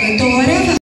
Então, orava.